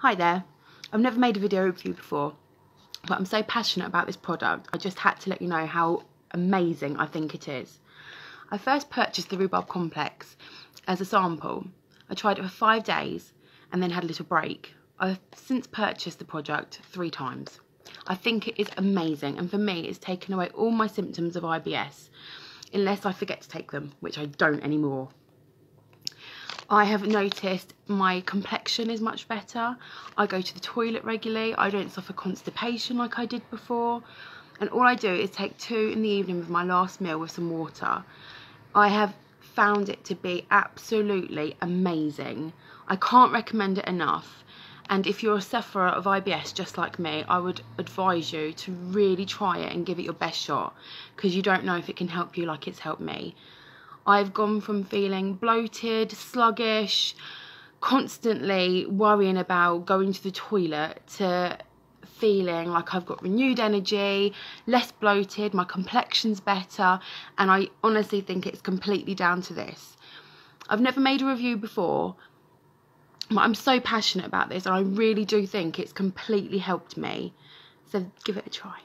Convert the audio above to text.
Hi there. I've never made a video review before, but I'm so passionate about this product, I just had to let you know how amazing I think it is. I first purchased the Rhubarb Complex as a sample. I tried it for five days and then had a little break. I've since purchased the product three times. I think it is amazing and for me it's taken away all my symptoms of IBS unless I forget to take them, which I don't anymore. I have noticed my complexion is much better. I go to the toilet regularly. I don't suffer constipation like I did before. And all I do is take two in the evening with my last meal with some water. I have found it to be absolutely amazing. I can't recommend it enough. And if you're a sufferer of IBS just like me, I would advise you to really try it and give it your best shot because you don't know if it can help you like it's helped me. I've gone from feeling bloated, sluggish, constantly worrying about going to the toilet to feeling like I've got renewed energy, less bloated, my complexion's better, and I honestly think it's completely down to this. I've never made a review before, but I'm so passionate about this and I really do think it's completely helped me. So give it a try.